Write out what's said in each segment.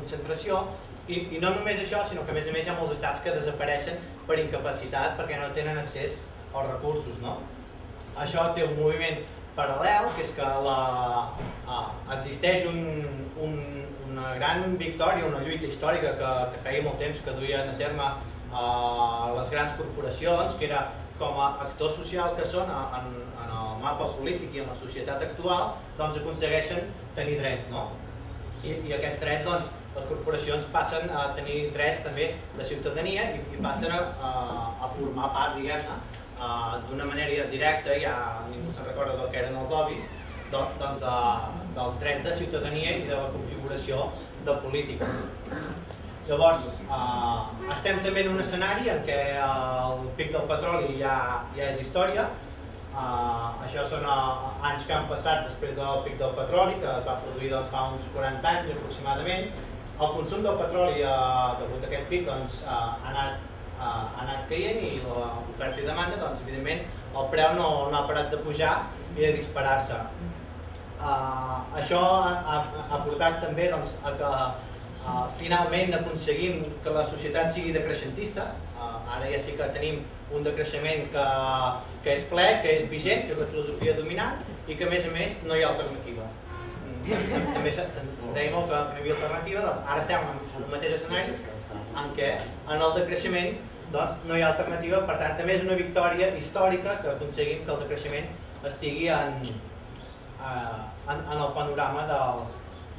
concentració i, i no només això, sinó que a més a més hi ha molts estats que desapareixen per incapacitat perquè no tenen accés als recursos. No? Això té un moviment paral·lel, que és que la, uh, existeix un, un, una gran victòria, una lluita històrica que, que feia molt temps que duien a terme uh, les grans corporacions, que era com a actor social que són en, en el mapa polític i en la societat actual, doncs aconsegueixen tenir drets. No? I, I aquests drets, doncs, les corporacions passen a tenir drets també de ciutadania i, i passen a, a, formar part, diguem-ne, d'una manera directa, ja ningú se'n recorda del que eren els lobbies, doncs, de, dels drets de ciutadania i de la configuració de política. Llavors, eh, estem també en un escenari en què el pic del petroli ja, ja és història, eh, això són uh, anys que han passat després del pic del petroli, que es va produir doncs, fa uns 40 anys aproximadament. El consum del petroli, eh, degut a aquest pic, doncs, uh, ha anat ha anat caient i l'oferta i demanda, doncs, evidentment, el preu no, no ha parat de pujar i de disparar-se. Uh, això ha, ha portat també doncs, a que uh, finalment aconseguim que la societat sigui decreixentista. Uh, ara ja sí que tenim un decreixement que, que és ple, que és vigent, que és la filosofia dominant i que a més a més no hi ha alternativa. També se'n deia molt que no hi havia alternativa, doncs ara estem en el mateix escenari en què en el decreixement doncs no hi ha alternativa, per tant també és una victòria històrica que aconseguim que el decreixement estigui en, eh, en, en el panorama del,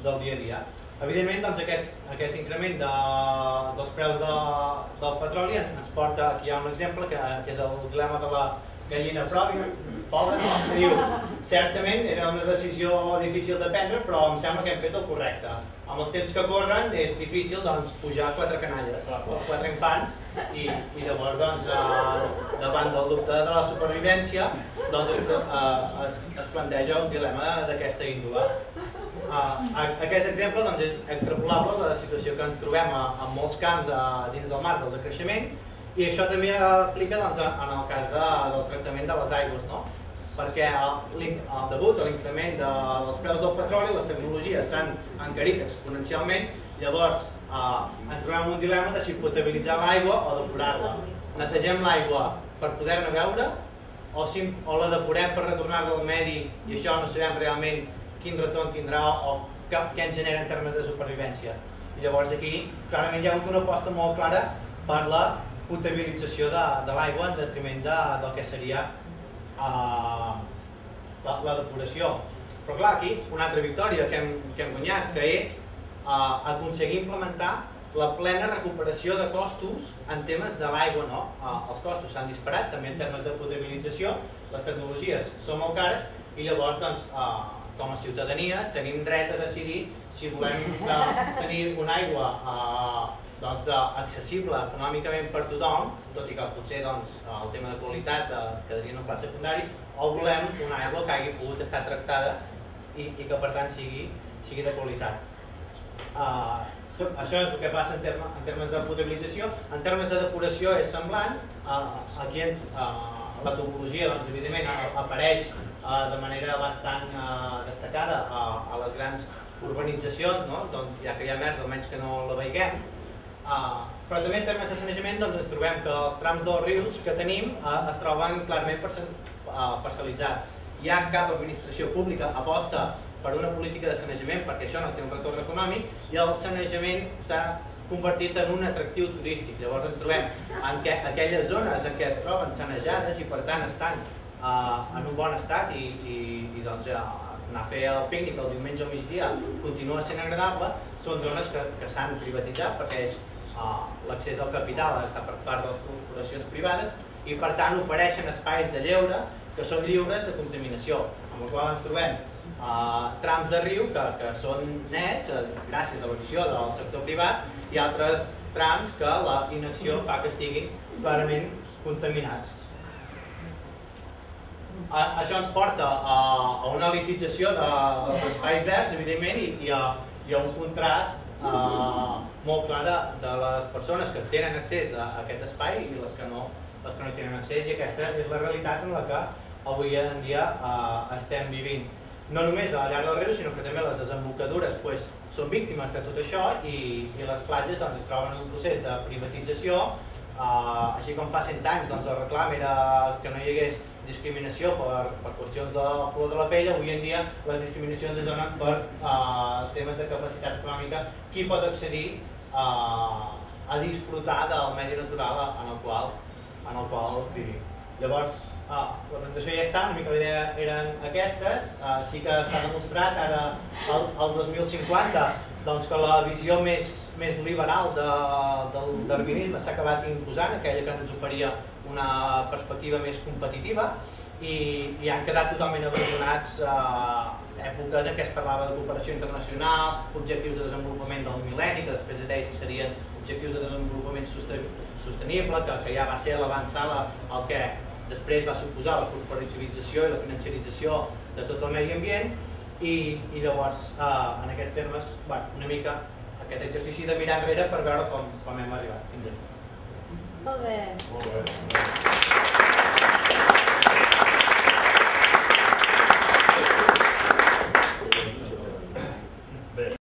del dia a dia. Evidentment, doncs, aquest, aquest increment de, dels preus de, del petroli ens porta, aquí hi ha un exemple que, que és el dilema de la gallina pròpia, pobra, diu, certament era una decisió difícil de prendre, però em sembla que hem fet el correcte. Amb els temps que corren és difícil doncs, pujar quatre canalles, quatre infants, i, i llavors doncs, eh, davant del dubte de la supervivència doncs, es, eh, es, es planteja un dilema d'aquesta índole. Eh, aquest exemple doncs, és extrapolable a la situació que ens trobem a, en molts camps a, dins del marc del decreixement i això també aplica doncs, en el cas de, del tractament de les aigües. No? perquè el, el degut a l'increment dels preus del petroli, les tecnologies s'han encarit exponencialment, llavors eh, ens trobem un dilema de si potabilitzar l'aigua o depurar-la. Netegem l'aigua per poder-ne beure o, si, o la depurem per retornar-la al medi i això no sabem realment quin retorn tindrà o què, què ens genera en termes de supervivència. I llavors aquí clarament hi ha hagut una aposta molt clara per la potabilització de, de l'aigua en detriment de, del que seria uh, la, la depuració. Però clar, aquí una altra victòria que hem, que hem guanyat, que és uh, aconseguir implementar la plena recuperació de costos en temes de l'aigua. No? Uh, els costos s'han disparat, també en termes de potabilització, les tecnologies són molt cares i llavors doncs, uh, com a ciutadania tenim dret a decidir si volem uh, tenir una aigua uh, doncs, accessible econòmicament per tothom, tot i que potser doncs, el tema de qualitat eh, quedaria en un pla secundari, o volem una aigua que hagi pogut estar tractada i, i que per tant sigui, sigui de qualitat. Uh, tot, això és el que passa en, terme, en termes de potabilització. En termes de depuració és semblant. Uh, aquí ens, uh, la topologia doncs, evidentment apareix uh, de manera bastant uh, destacada a, a les grans urbanitzacions, no? doncs, ja que hi ha merda, almenys que no la veiguem, Uh, però també en termes de sanejament doncs, ens trobem que els trams dels rius que tenim uh, es troben clarament uh, parcel·litzats. Hi ha cap administració pública aposta per una política de sanejament perquè això no té un retorn econòmic i el sanejament s'ha convertit en un atractiu turístic. Llavors ens trobem en què aquelles zones en què es troben sanejades i per tant estan uh, en un bon estat i, i, i doncs, uh, anar a fer el pícnic el diumenge al migdia continua sent agradable, són zones que, que s'han privatitzat perquè és l'accés al capital està per part de les corporacions privades i per tant ofereixen espais de lleure que són lliures de contaminació, amb el qual ens trobem eh, trams de riu que, que són nets eh, gràcies a l'acció del sector privat i altres trams que la inacció fa que estiguin clarament contaminats. A, això ens porta a, a una elitització de, dels espais verds, evidentment, i, i, a, i a un contrast eh, molt clara de les persones que tenen accés a aquest espai i les que no, les que no tenen accés i aquesta és la realitat en la que avui en dia eh, estem vivint. no només a la llarg del riu, sinó que també les desembocadures pues, són víctimes de tot això i, i les platges doncs, es troben en un procés de privatització, eh, així com fa 100 anys doncs, el reclam era que no hi hagués discriminació per, per qüestions de color de la pell, avui en dia les discriminacions es donen per eh, temes de capacitat econòmica, qui pot accedir eh, a disfrutar del medi natural en el qual, en el qual vivim. Llavors, ah, la presentació ja està, una mica la idea eren aquestes, ah, sí que s'ha demostrat ara el, el 2050 doncs, que la visió més, més liberal de, del darwinisme s'ha acabat imposant, aquella que ens oferia una perspectiva més competitiva i, i han quedat totalment abandonats eh, èpoques en què es parlava de cooperació internacional, objectius de desenvolupament del mil·lenni, que després d'ells serien objectius de desenvolupament sostenible, que, que ja va ser l'avançada el que després va suposar la corporativització i la financiarització de tot el medi ambient i, i llavors eh, en aquests termes bueno, una mica aquest exercici de mirar enrere per veure com, com hem arribat fins aquí. Molt bé. Molt bé.